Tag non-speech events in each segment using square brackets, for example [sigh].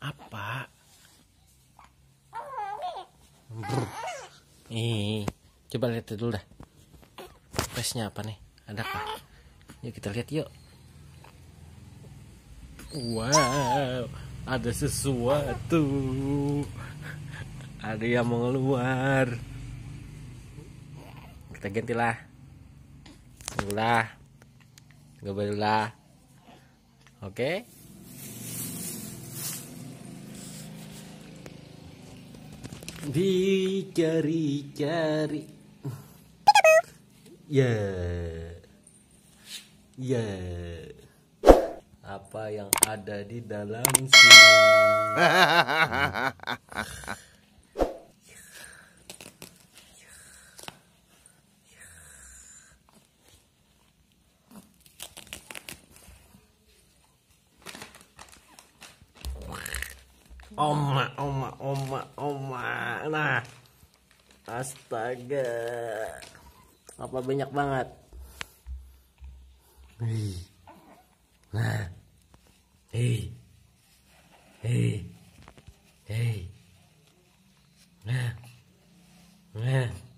Apa? Brr. Ih, coba lihat dulu dah. Pesnya apa nih? ada apa? Yuk kita lihat yuk. Wow, ada sesuatu. Ada yang mau keluar. Kita gantilah. lah. Tunggu lah. Oke. Okay? Dicari-cari. Ya. Ya. Apa yang ada di dalam sini? [laughs] Oma, oma, oma, oma. Nah. Astaga. Apa banyak banget? Hei. Nah. Hei. Hei. Hei. Nah. Nah.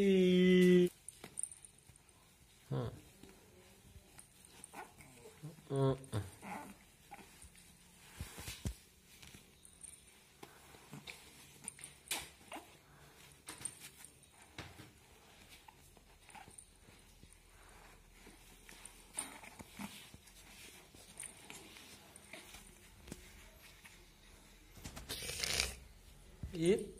嗯嗯。咦？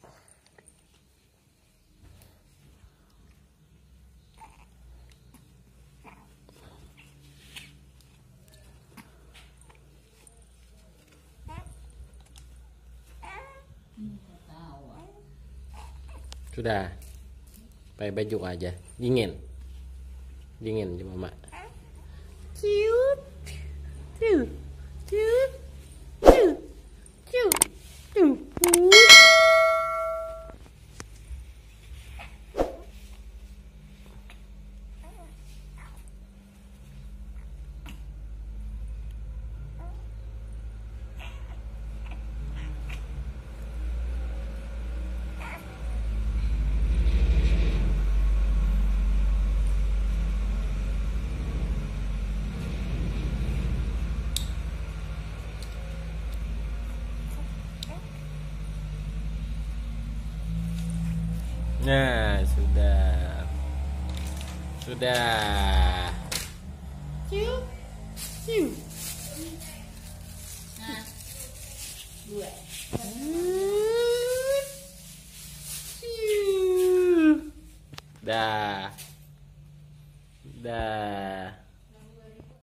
Sudah. Pakai baju aja. Dingin. Dingin cuma mak. Cute. Cute. Cute. Cute. Cute. Cute. Nah, sudah. Sudah. Ciu. Ciu. Nah. Dua. Dah. Dah.